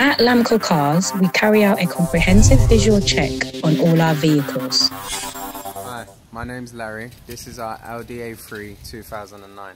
At Lamco Cars, we carry out a comprehensive visual check on all our vehicles. Hi, my name's Larry. This is our Audi A three 2009.